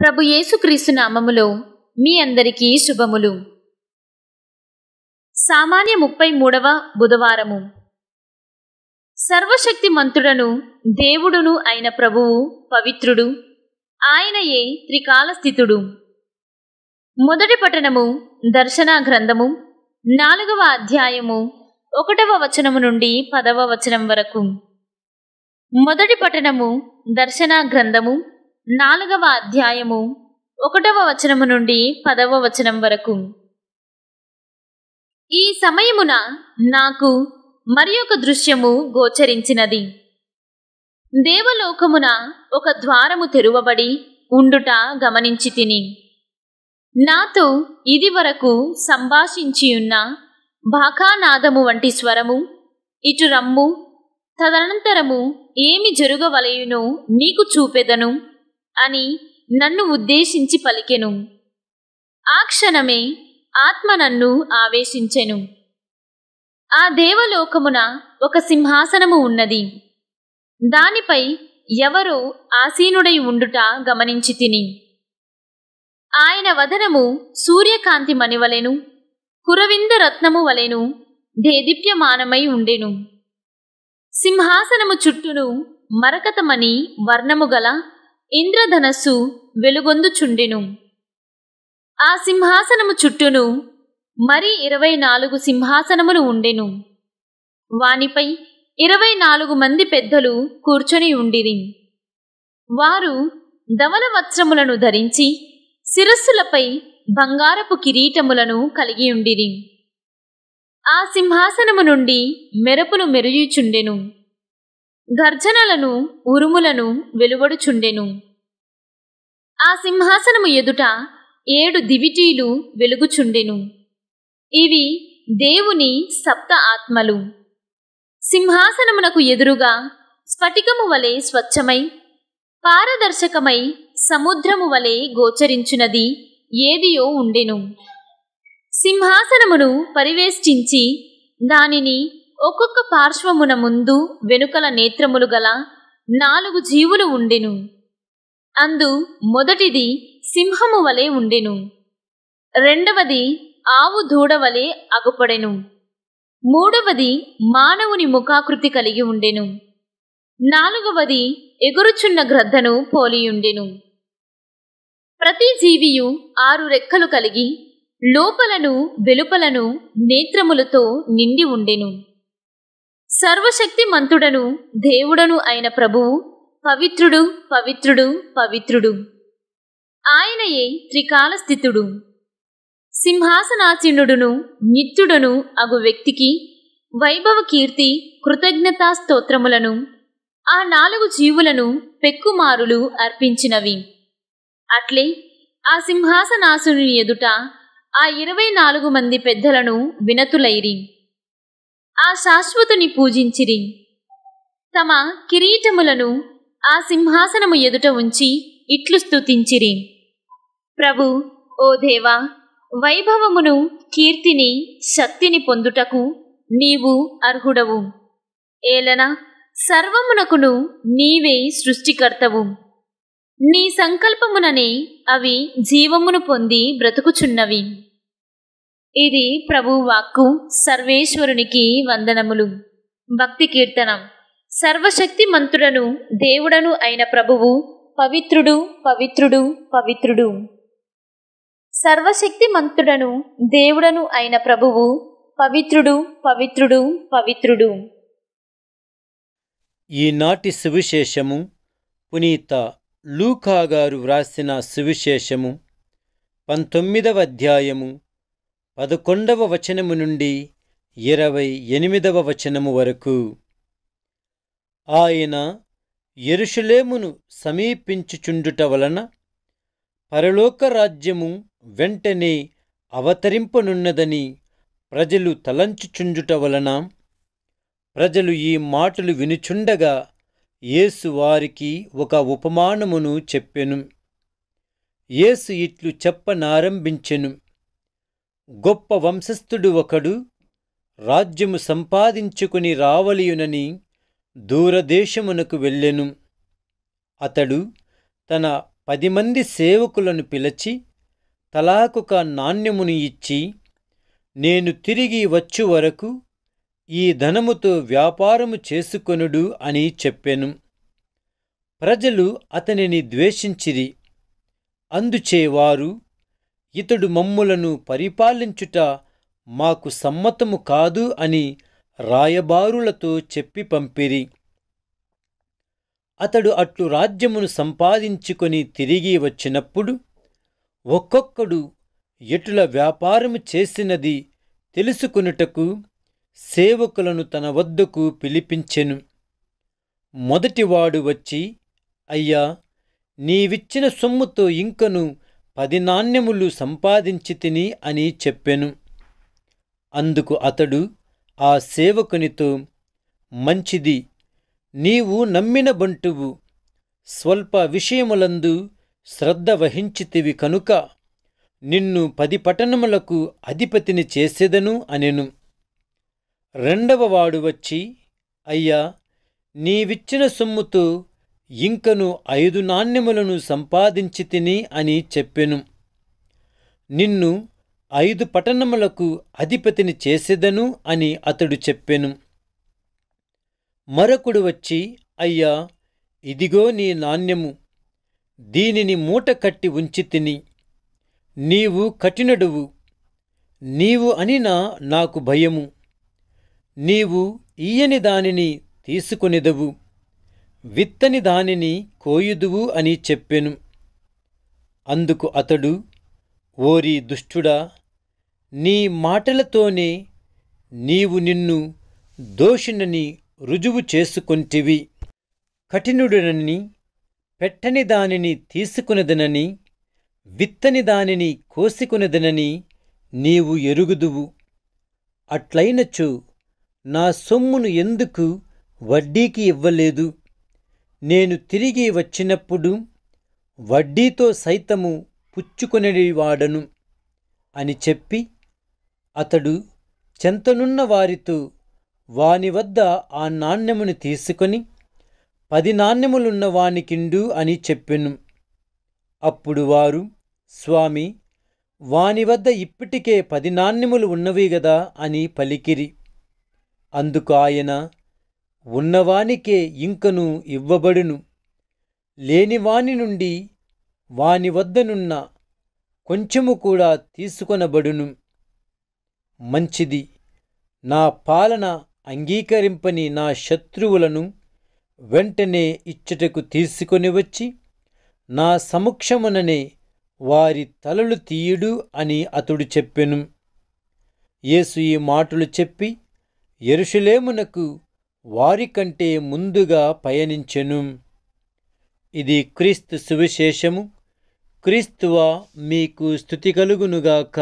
ప్రభు యేసుక్రీస్తు నామములో మీ అందరికీ శుభములు. సామాన్య ముప్పై మూడవ బుధవారము. సర్వశక్తి మంతుడను దేవుడును అయిన ప్రభువు పవిత్రుడు ఆయనయే త్రికాలస్థితుడు. మొదటి పఠనము దర్శన గ్రంథము నాలుగవ అధ్యాయము ఒకటవ వచనము నుండి పదవ వచనం వరకు. మొదటి పఠనము దర్శన గ్రంథము నాలుగవ అధ్యాయము ఒకటవ వచనము నుండి పదవ వచనం వరకు. ఈ సమయమున నాకు మరి ఒక దృశ్యము గోచరించినది. దేవలోకమున ఒక ద్వారము తెరువబడి ఉండుట గమనించి తిని. నాతో ఇది వరకు సంభాషించియున్న భాకానాదము వంటి స్వరము ఇటు రమ్ము తదనంతరము ఏమి జరుగవలయునో నీకు చూపెదను. అని నన్ను ఉద్దేశించి పలికెను. ఆ క్షణమే ఆత్మ నన్ను ఆవేశించెను. ఆ దేవలోకమున ఒక సింహాసనము ఉన్నది. దానిపై ఎవరో ఆసీనుడై ఉండుట గమనించి తిని. ఆయన వదనము సూర్యకాంతి మణివలెను కురవింద రత్నము వలెను దేదీప్యమానమై ఉండెను. సింహాసనము చుట్టూను మరకతమని వర్ణము గల ఇంద్రధనస్సు వెలుగొందుచుండెను. ఆ సింహాసనము చుట్టూను మరి ఇరవై నాలుగు సింహాసనములు ఉండెను. వానిపై ఇరవై నాలుగు మంది పెద్దలు కూర్చొని ఉండిరి. వారు ధవల వస్త్రములను ధరించి శిరస్సులపై బంగారపు కిరీటములను కలిగి ఉండిరి. ఆ సింహాసనము నుండి మెరుపులు మెరుయుచుండెను. గర్జనలను ఉరుములను వెలువడుచుండెను. ఆ సింహాసనము ఎదుట ఏడు దివిటీలు వెలుగుచుండెను. ఇవి దేవుని సప్త ఆత్మలు. సింహాసనమునకు ఎదురుగా స్ఫటికము వలె స్వచ్ఛమై పారదర్శకమై సముద్రము వలె గోచరించునది ఏదియో ఉండెను. సింహాసనమును పరివేష్టించి దానిని ఒక్కొక్క పార్శ్వమున ముందు వెనుకల నేత్రములు గల నాలుగు జీవులు ఉండెను. అందు మొదటిది సింహము వలె ఉండెను. రెండవది ఆవు దూడ వలె అగుపడెను. మూడవది మానవుని ముఖాకృతి కలిగి ఉండెను. నాలుగవది ఎగురుచున్న గ్రద్దను పోలియుండెను. ప్రతి జీవియు ఆరు రెక్కలు కలిగి లోపలను వెలుపలను నేత్రములతో నిండి ఉండెను. సర్వశక్తి మంతుడను దేవుడను అయిన ప్రభువు పవిత్రుడు పవిత్రుడు పవిత్రుడు. ఆయనయే త్రికాల స్థితుడు సింహాసనాసీనుడును నిత్యుడును అగు వ్యక్తికి వైభవ కీర్తి కృతజ్ఞతా స్తోత్రములను ఆ నాలుగు జీవులను పెక్కుమారులు అర్పించినవి. అట్లే ఆ సింహాసనాసుని ఎదుట ఆ ఇరవై నాలుగు మంది పెద్దలను వినతులైరి. ఆ శాశ్వతుని పూజించిరి. తమ కిరీటములను ఆ సింహాసనము ఎదుట ఉంచి ఇట్లు స్తుతించిరి. ప్రభు ఓ దేవా వైభవమును కీర్తిని శక్తిని పొందుటకు నీవు అర్హుడవు. ఏలన సర్వమునకును నీవే సృష్టికర్తవు. నీ సంకల్పముననే అవి జీవమును పొంది బ్రతుకుచున్నవి. ఇది ప్రభు వాక్కు సర్వేశ్వరునికి వందనములు. భక్తి కీర్తనం. సర్వశక్తి మంతుడను దేవుడను అయిన ప్రభువు పవిత్రుడు పవిత్రుడు పవిత్రుడు. సర్వశక్తి మంతుడను దేవుడను అయిన ప్రభువు పవిత్రుడు పవిత్రుడు పవిత్రుడు. ఈనాటి సువిశేషము పునీత లూకా గారు వ్రాసిన సువిశేషము పంతొమ్మిదవ అధ్యాయము పదకొండవ వచనము నుండి ఇరవై ఎనిమిదవ వచనము వరకు. ఆయన ఎరుషులేమును సమీపించుచుండుట వలన పరలోక రాజ్యము వెంటనే అవతరింపనున్నదని ప్రజలు తలంచుచుండుట వలన ప్రజలు ఈ మాటలు వినుచుండగా యేసు వారికి ఒక ఉపమానమును చెప్పెను. యేసు ఇట్లు చెప్పనారంభించెను. గొప్ప వంశస్థుడు ఒకడు రాజ్యము సంపాదించుకుని రావలియునని దూరదేశమునకు వెళ్ళెను. అతడు తన పది మంది సేవకులను పిలిచి తలాకొక నాణ్యమును ఇచ్చి నేను తిరిగి వచ్చు వరకు ఈ ధనముతో వ్యాపారము చేసుకొనుడు అని చెప్పెను. ప్రజలు అతనిని ద్వేషించిరి. అందుచే వారు ఇతడు మమ్ములను పరిపాలించుట మాకు సమ్మతము కాదు అని రాయబారులతో చెప్పి పంపిరి. అతడు అట్లు రాజ్యమును సంపాదించుకొని తిరిగి వచ్చినప్పుడు ఒక్కొక్కడు ఎటుల వ్యాపారము చేసినది తెలుసుకొనుటకు సేవకులను తన వద్దకు పిలిపించెను. మొదటివాడు వచ్చి అయ్యా నీవిచ్చిన సొమ్ముతో ఇంకను పది నాణ్యములు సంపాదించి తిని అని చెప్పెను. అందుకు అతడు ఆ సేవకునితో మంచిది నీవు నమ్మిన బంటువు స్వల్ప విషయములందు శ్రద్ధ వహించితివి కనుక నిన్ను పది పట్టణములకు అధిపతిని చేసేదను అనెను. రెండవ వాడు వచ్చి అయ్యా నీవిచ్చిన సొమ్ముతో ఇంకను ఐదు నాణ్యములను సంపాదించి తిని అని చెప్పెను. నిన్ను ఐదు పట్టణములకు అధిపతిని చేసేదను అని అతడు చెప్పెను. మరొకడు వచ్చి అయ్యా ఇదిగో నీ నాణ్యము. దీనిని మూట కట్టి ఉంచి తిని. నీవు కఠినడువు. నీవు అనినా నాకు భయము. నీవు ఈయని దానిని తీసుకొనిదవు. విత్తని దానిని కోయుదువు అని చెప్పెను. అందుకు అతడు ఓరి దుష్టుడా నీ మాటలతోనే నీవు నిన్ను దోషినని రుజువు చేసుకొంటివి. కఠినుడనని పెట్టని దానిని తీసుకునదనని విత్తని దానిని కోసికొనదనని నీవు ఎరుగుదువు. అట్లైనచో నా సొమ్మును ఎందుకు వడ్డీకి ఇవ్వలేదు? నేను తిరిగి వచ్చినప్పుడు వడ్డీతో సైతము పుచ్చుకొనేవాడను అని చెప్పి అతడు చెంతనున్న వారితో వాని వద్ద ఆ నాణ్యమును తీసుకొని పది నాణ్యములున్న వానికిండు అని చెప్పెను. అప్పుడు వారు స్వామి వాని వద్ద ఇప్పటికే పది నాణ్యములు ఉన్నవి గదా అని పలికిరి. అందుకు ఆయన ఉన్నవానికే ఇంకను ఇవ్వబడును. లేనివాని నుండి వాని వద్దనున్న కొంచెము కూడా తీసుకొనబడును. మంచిది. నా పాలన అంగీకరింపని నా శత్రువులను వెంటనే ఇచ్చటకు తీసుకొని వచ్చి నా సమక్షముననే వారి తలలు తీయుడు అని అతడు చెప్పెను. యేసు ఈ మాటలు చెప్పి ఎరుషులేమునకు వారికంటే ముందుగా పయనించెను. ఇది క్రీస్తు సువిశేషము. క్రీస్తువా మీకు స్థుతి కలుగునుగాక.